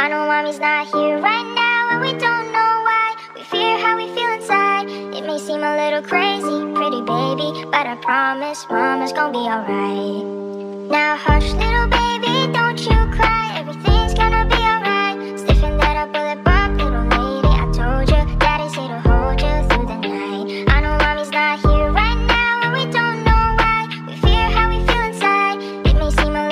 I know mommy's not here right now, and we don't know why. We fear how we feel inside. It may seem a little crazy, pretty baby, but I promise mama's gonna be alright. Now hush, little.